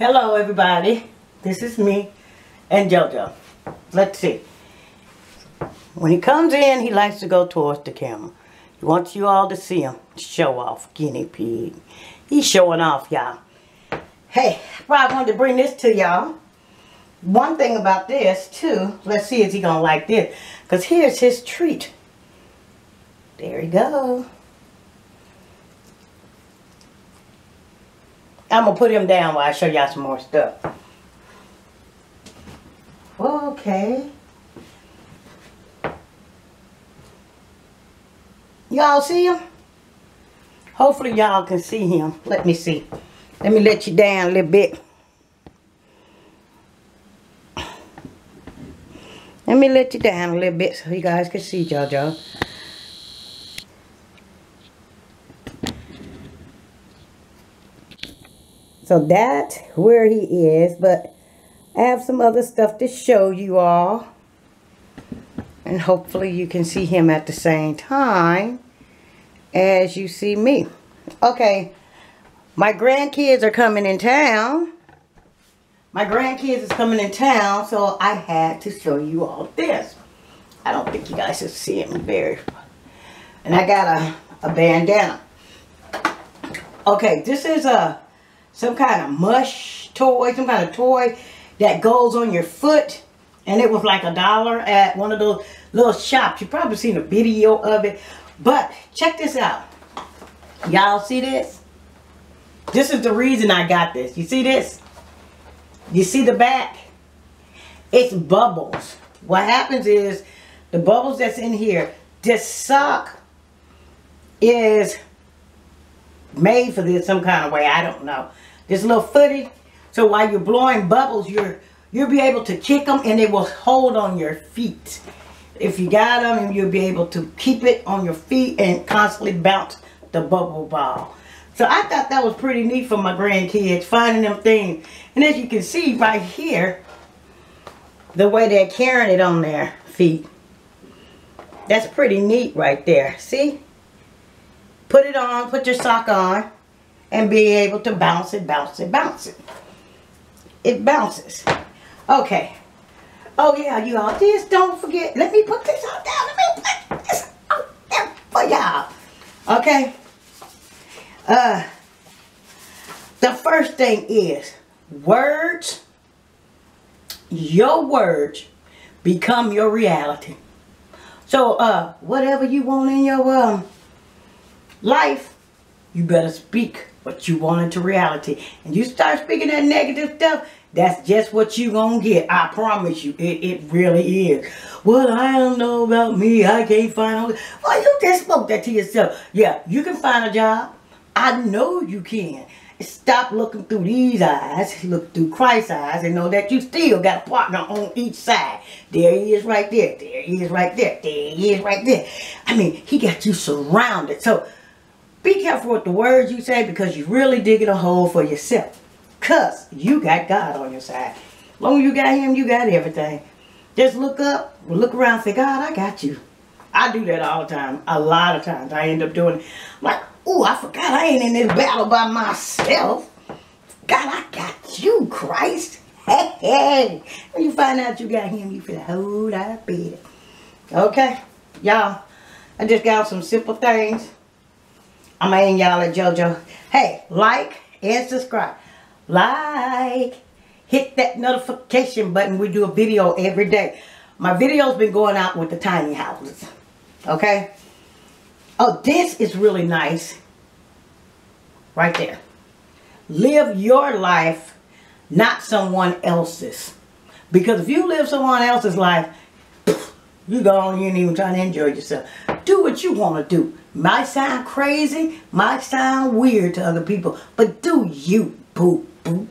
Hello everybody. This is me and JoJo. Let's see. When he comes in, he likes to go towards the camera. He wants you all to see him. Show off. Guinea pig. He's showing off, y'all. Hey, I wanted to bring this to y'all. One thing about this, too, let's see is he to like this. Because here's his treat. There he go. I'm going to put him down while I show y'all some more stuff. Okay. Y'all see him? Hopefully y'all can see him. Let me see. Let me let you down a little bit. Let me let you down a little bit so you guys can see JoJo. So that's where he is, but I have some other stuff to show you all. And hopefully you can see him at the same time as you see me. Okay, my grandkids are coming in town. My grandkids is coming in town, so I had to show you all this. I don't think you guys are seeing me very. And I got a, a bandana. Okay, this is a some kind of mush toy, some kind of toy that goes on your foot. And it was like a dollar at one of those little shops. You've probably seen a video of it. But check this out. Y'all see this? This is the reason I got this. You see this? You see the back? It's bubbles. What happens is the bubbles that's in here, this sock is made for this some kind of way. I don't know. This little footy. So while you're blowing bubbles, you're you'll be able to kick them and they will hold on your feet. If you got them, you'll be able to keep it on your feet and constantly bounce the bubble ball. So I thought that was pretty neat for my grandkids, finding them things. And as you can see right here, the way they're carrying it on their feet. That's pretty neat right there. See? Put it on, put your sock on, and be able to bounce it, bounce it, bounce it. It bounces. Okay. Oh yeah, you all just don't forget. Let me put this out down. Let me put this out there for y'all. Okay. Uh, the first thing is words. Your words become your reality. So, uh, whatever you want in your um life, you better speak what you want into reality. And you start speaking that negative stuff, that's just what you gonna get. I promise you. It, it really is. Well, I don't know about me. I can't find a... Well, you just spoke that to yourself. Yeah, you can find a job. I know you can. Stop looking through these eyes. Look through Christ's eyes and know that you still got a partner on each side. There he is right there. There he is right there. There he is right there. I mean, he got you surrounded. So, be careful with the words you say because you're really digging a hole for yourself. Because you got God on your side. As long as you got him, you got everything. Just look up, look around say, God, I got you. I do that all the time. A lot of times. I end up doing it. I'm like, oh, I forgot I ain't in this battle by myself. God, I got you, Christ. Hey, hey. When you find out you got him, you feel whole lot better. Okay? Y'all, I just got some simple things. I'm aiming y'all at JoJo. Hey, like and subscribe. Like. Hit that notification button. We do a video every day. My video's been going out with the tiny houses. Okay? Oh, this is really nice. Right there. Live your life, not someone else's. Because if you live someone else's life, you go you ain't even trying to enjoy yourself. What you want to do. Might sound crazy, might sound weird to other people, but do you, boo, boo,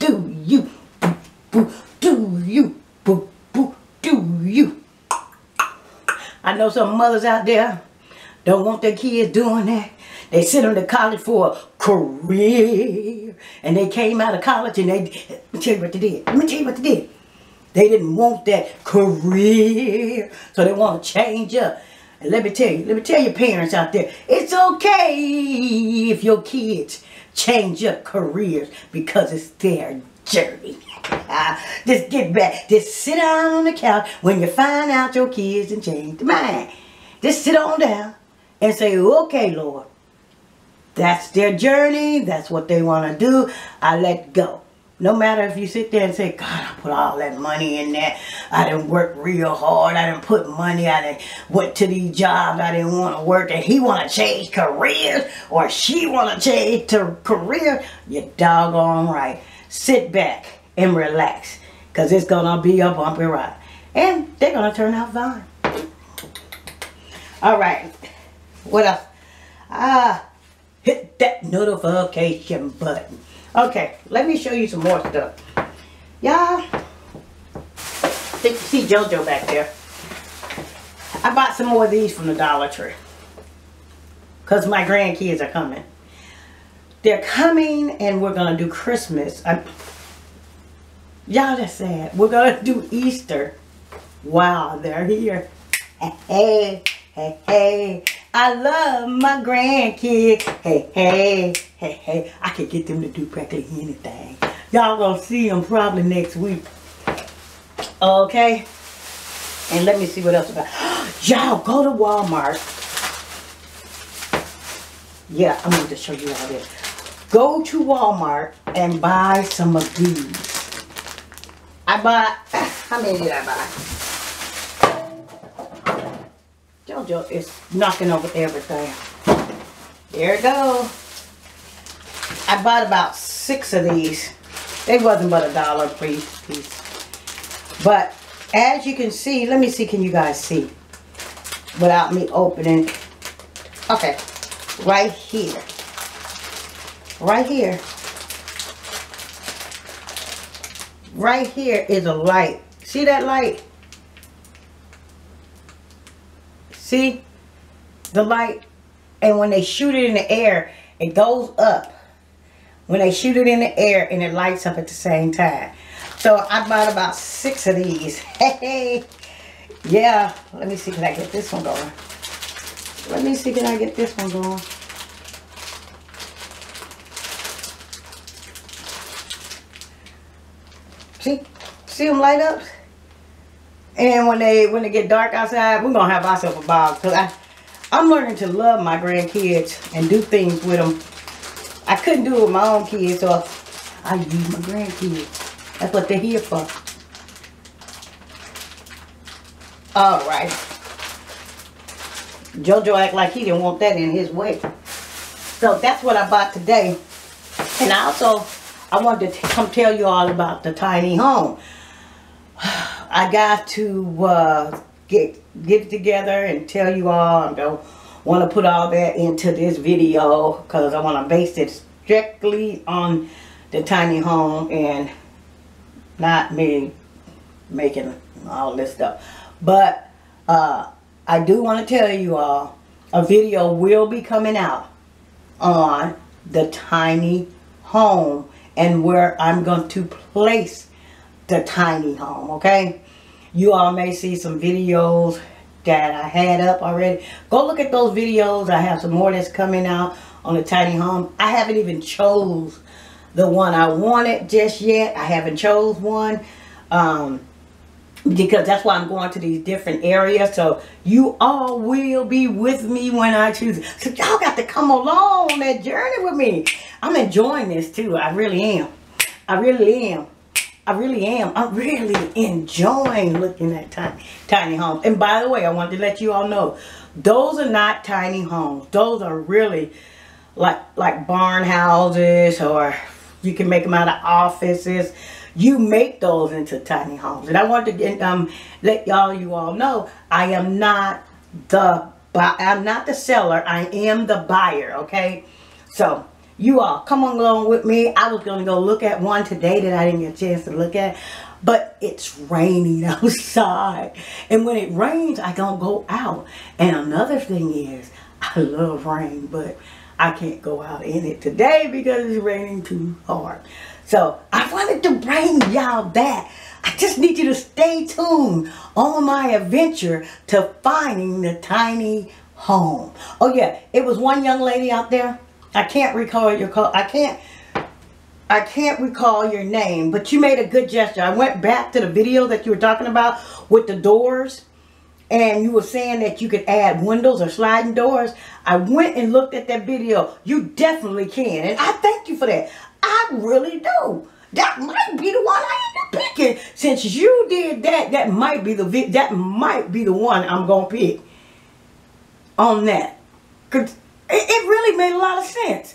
do you, boo, boo, do you, boo, boo, do you. I know some mothers out there don't want their kids doing that. They sent them to college for a career. And they came out of college and they, let me tell you what they did. Let me tell you what they did. They didn't want that career. So they want to change up. Let me tell you, let me tell your parents out there, it's okay if your kids change up careers because it's their journey. Just get back. Just sit down on the couch when you find out your kids and change their mind. Just sit on down and say, okay, Lord. That's their journey. That's what they want to do. I let go. No matter if you sit there and say, God, I put all that money in there. I didn't work real hard. I didn't put money. I didn't went to these jobs I didn't want to work. And he want to change careers or she want to change to career. You're doggone right. Sit back and relax. Because it's going to be a bumpy ride. And they're going to turn out fine. All right. What else? Ah, hit that notification button. Okay, let me show you some more stuff. Y'all, think you see JoJo back there. I bought some more of these from the Dollar Tree. Because my grandkids are coming. They're coming and we're going to do Christmas. Y'all that's sad. We're going to do Easter. Wow, they're here. Hey, hey, hey. I love my grandkids. Hey, hey, hey, hey. I can get them to do practically anything. Y'all gonna see them probably next week. Okay? And let me see what else about. Y'all go to Walmart. Yeah, I'm going to show you all this. Go to Walmart and buy some of these. I bought, how many did I buy? JoJo is knocking over everything. There it go. I bought about six of these. They wasn't but a dollar piece. But as you can see, let me see, can you guys see? Without me opening. Okay, right here. Right here. Right here is a light. See that light? See? The light. And when they shoot it in the air, it goes up. When they shoot it in the air and it lights up at the same time. So I bought about six of these. Hey, yeah. Let me see, can I get this one going? Let me see, can I get this one going? See? See them light up? And when they when they get dark outside, we're gonna have ourselves a ball. Cause I I'm learning to love my grandkids and do things with them. I couldn't do it with my own kids, so I use my grandkids. That's what they're here for. All right. Jojo act like he didn't want that in his way. So that's what I bought today. And also, I wanted to come tell you all about the tiny home. I got to uh, get get together and tell you all. I don't want to put all that into this video because I want to base it strictly on the tiny home and not me making all this stuff. But uh, I do want to tell you all a video will be coming out on the tiny home and where I'm going to place the tiny home, okay? You all may see some videos that I had up already. Go look at those videos. I have some more that's coming out on the tiny home. I haven't even chose the one I wanted just yet. I haven't chose one. Um, because that's why I'm going to these different areas. So you all will be with me when I choose. So y'all got to come along on that journey with me. I'm enjoying this too. I really am. I really am. I really am. I'm really enjoying looking at tiny, tiny homes. And by the way, I want to let you all know, those are not tiny homes. Those are really like like barn houses or you can make them out of offices. You make those into tiny homes. And I want to um, let y'all you all know, I am not the I'm not the seller. I am the buyer, okay? So, you all come on along with me. I was going to go look at one today that I didn't get a chance to look at. But it's raining outside. And when it rains, I don't go out. And another thing is, I love rain, but I can't go out in it today because it's raining too hard. So I wanted to bring y'all that. I just need you to stay tuned on my adventure to finding the tiny home. Oh yeah, it was one young lady out there I can't recall your call. I can't. I can't recall your name, but you made a good gesture. I went back to the video that you were talking about with the doors, and you were saying that you could add windows or sliding doors. I went and looked at that video. You definitely can, and I thank you for that. I really do. That might be the one I end up picking. Since you did that, that might be the that might be the one I'm gonna pick on that. Cause it, it really made a lot of sense.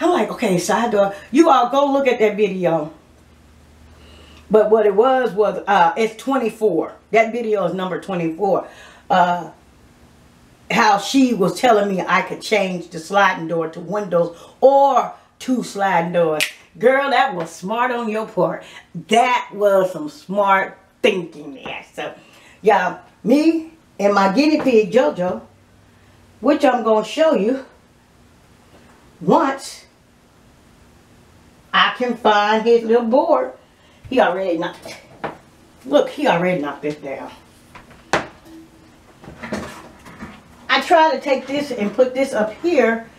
I'm like, okay, side door. You all go look at that video. But what it was was uh, it's 24. That video is number 24. Uh, how she was telling me I could change the sliding door to windows or two sliding doors. Girl, that was smart on your part. That was some smart thinking there. So, y'all, me and my guinea pig, JoJo, which I'm going to show you once I can find his little board. He already knocked, look, he already knocked this down. I try to take this and put this up here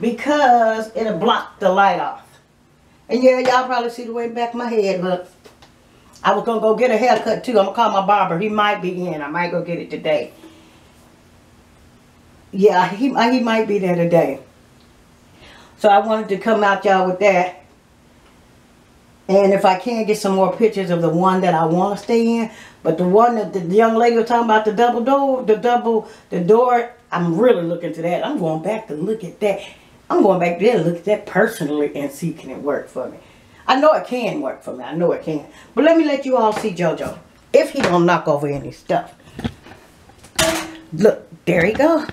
because it'll block the light off. And yeah, y'all probably see the way back of my head, look. I was going to go get a haircut too. I'm going to call my barber. He might be in. I might go get it today. Yeah, he, uh, he might be there today. So I wanted to come out y'all with that. And if I can get some more pictures of the one that I want to stay in. But the one that the young lady was talking about, the double door, the double, the door, I'm really looking to that. I'm going back to look at that. I'm going back there to look at that personally and see can it work for me. I know it can work for me. I know it can. But let me let you all see JoJo. If he don't knock over any stuff. Look, there he go.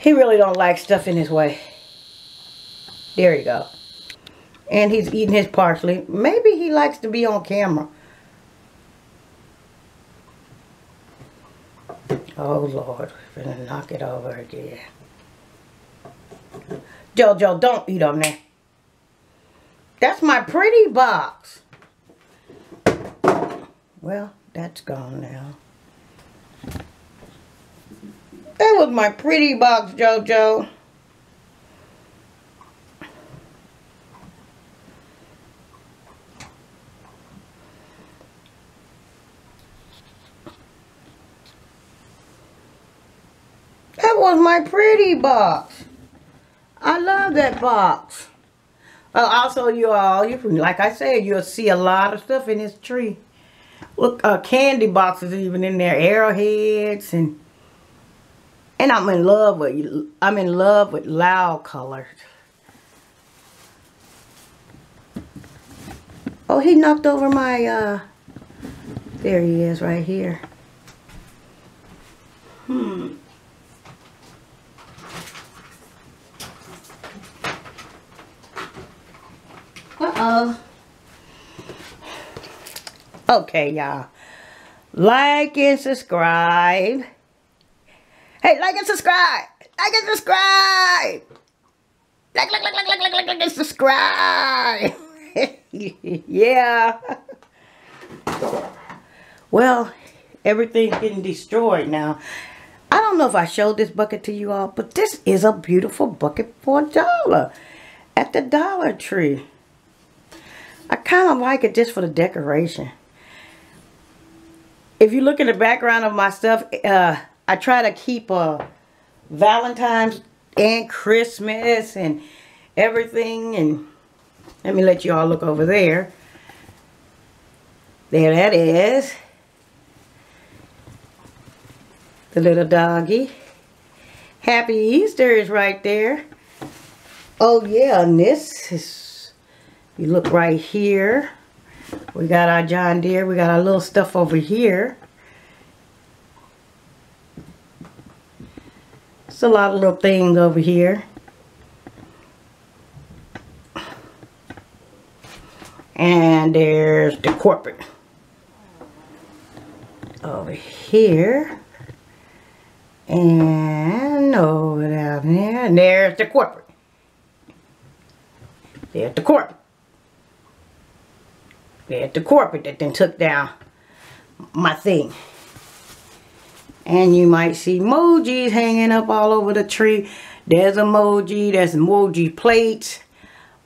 He really don't like stuff in his way. There you go. And he's eating his parsley. Maybe he likes to be on camera. Oh, Lord. We're going to knock it over again. Jojo, don't eat on that. That's my pretty box. Well, that's gone now. That was my pretty box, Jojo. That was my pretty box. I love that box. Uh, also, you all, you like I said, you'll see a lot of stuff in this tree. Look, uh, candy boxes even in there, arrowheads, and and I'm in love with I'm in love with loud colors. Oh, he knocked over my. uh There he is, right here. Hmm. Uh-oh. Okay, y'all. Like and subscribe. Hey, like and subscribe. Like and subscribe. Like, like, like, like, like, like, like, like and subscribe. yeah. Well, everything's getting destroyed now. I don't know if I showed this bucket to you all, but this is a beautiful bucket for a dollar at the Dollar Tree. I kind of like it just for the decoration. If you look in the background of my stuff, uh, I try to keep uh, Valentine's and Christmas and everything. And let me let you all look over there. There that is. The little doggy. Happy Easter is right there. Oh yeah, and this is you look right here. We got our John Deere. We got our little stuff over here. It's a lot of little things over here. And there's the corporate. Over here. And over down there. And there's the corporate. There's the corporate at the corporate that then took down my thing. And you might see emojis hanging up all over the tree. There's emoji, there's emoji plates,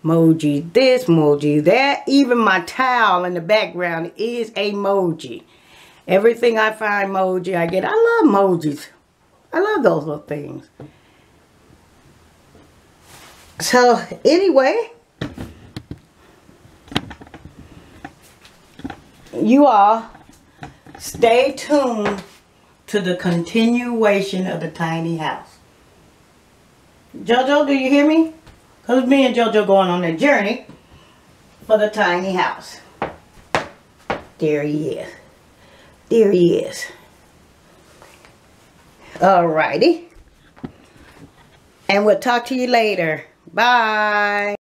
emoji this, emoji that. Even my towel in the background is emoji. Everything I find emoji, I get. I love emojis. I love those little things. So, anyway, you all stay tuned to the continuation of the tiny house. Jojo, do you hear me? Because me and Jojo going on a journey for the tiny house. There he is. There he is. Alrighty. And we'll talk to you later. Bye.